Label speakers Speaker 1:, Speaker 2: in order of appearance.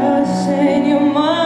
Speaker 1: Señor.